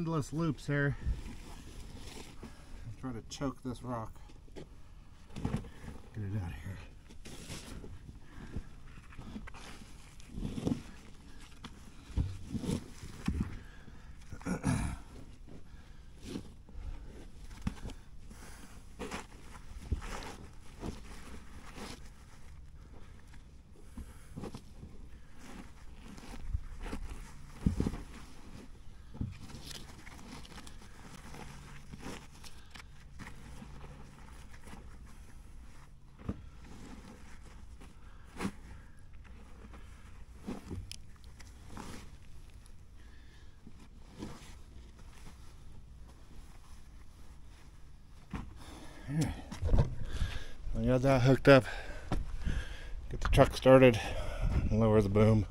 endless loops here. Try to choke this rock. Get it out of here. I got that hooked up. Get the truck started. Lower the boom.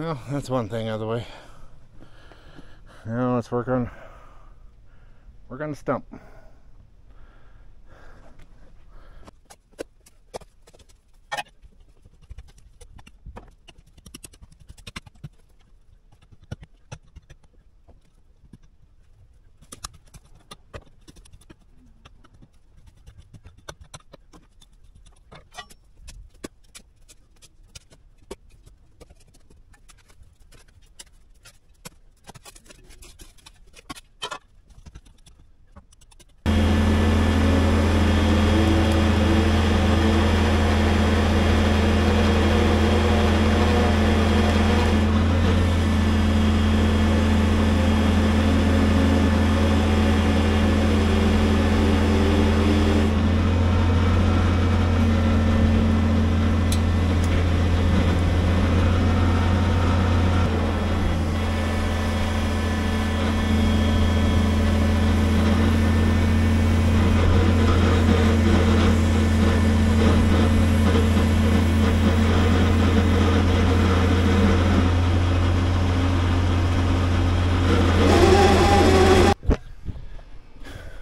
Well, that's one thing out of the way. Now let's work on work on the stump.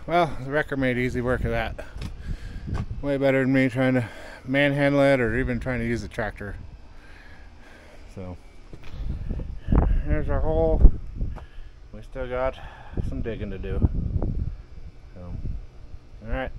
Well, the wrecker made easy work of that. Way better than me trying to manhandle it or even trying to use the tractor. So, here's our hole. We still got some digging to do. So, alright.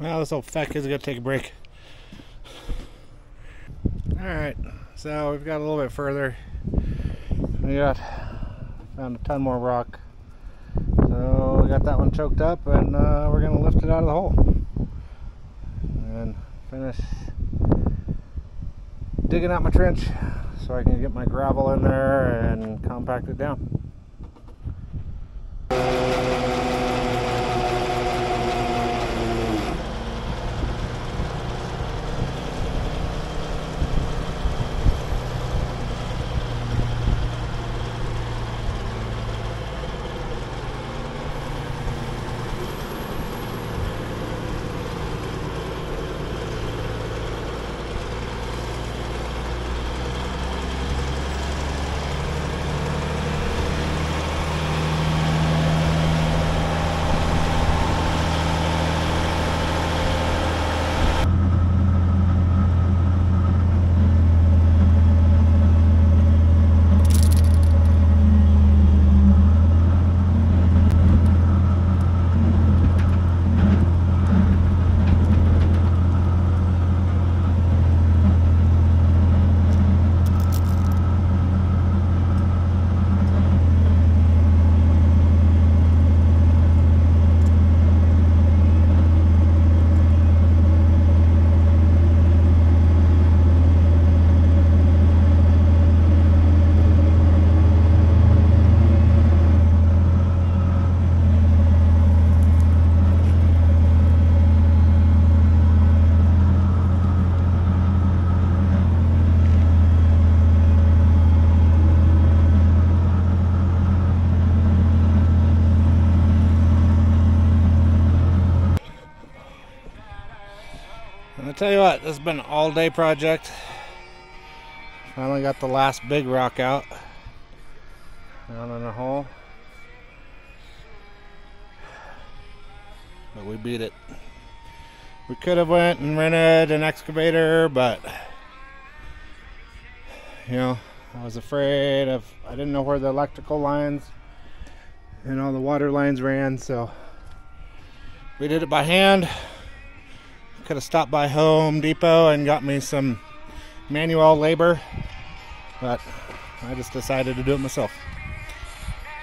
Well, this old feck is gonna take a break. Alright, so we've got a little bit further. We got found a ton more rock. So we got that one choked up and uh, we're gonna lift it out of the hole. And finish digging out my trench so I can get my gravel in there and compact it down. Tell you what, this has been an all day project. Finally got the last big rock out. Down in the hole. But we beat it. We could have went and rented an excavator, but you know, I was afraid of I didn't know where the electrical lines and all the water lines ran, so we did it by hand. Could have stopped by Home Depot and got me some manual labor, but I just decided to do it myself.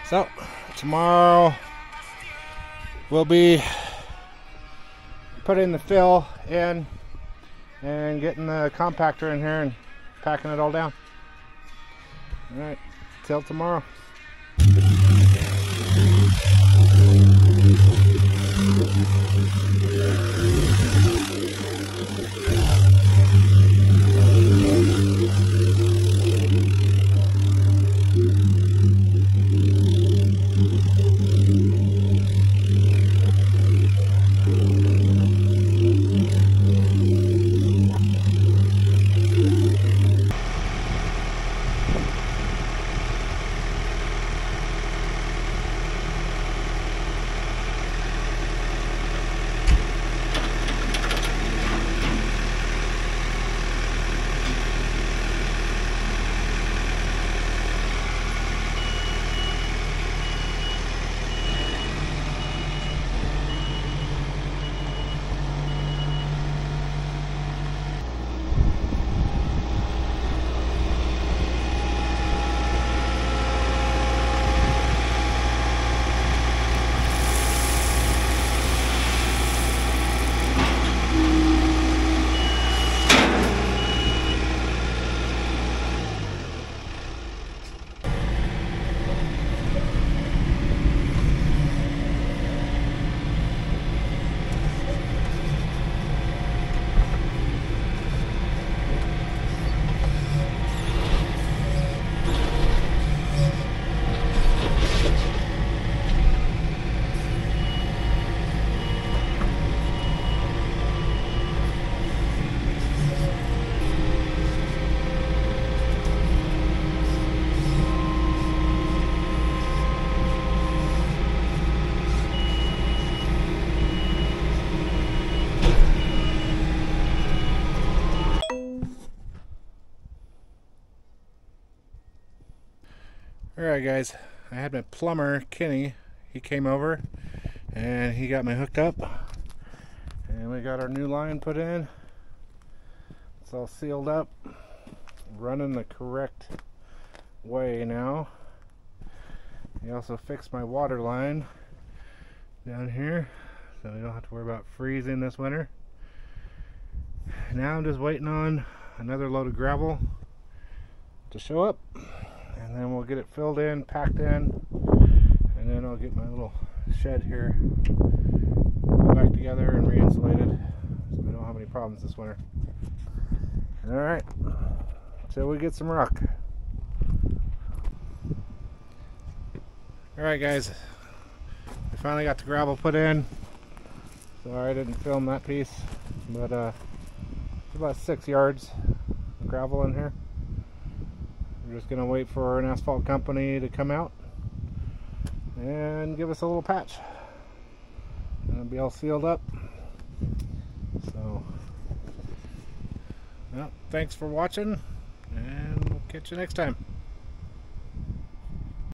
So, tomorrow we'll be putting the fill in and getting the compactor in here and packing it all down. All right, till tomorrow. Alright guys, I had my plumber, Kenny, he came over and he got me hooked up and we got our new line put in. It's all sealed up, running the correct way now. He also fixed my water line down here so we don't have to worry about freezing this winter. Now I'm just waiting on another load of gravel to show up and then we'll get it filled in, packed in, and then I'll get my little shed here put back together and re-insulated so we don't have any problems this winter. Alright, so we get some rock. Alright guys, we finally got the gravel put in. Sorry I didn't film that piece, but uh, it's about six yards of gravel in here. We're just going to wait for an asphalt company to come out and give us a little patch. And it'll be all sealed up. So, well, thanks for watching, and we'll catch you next time.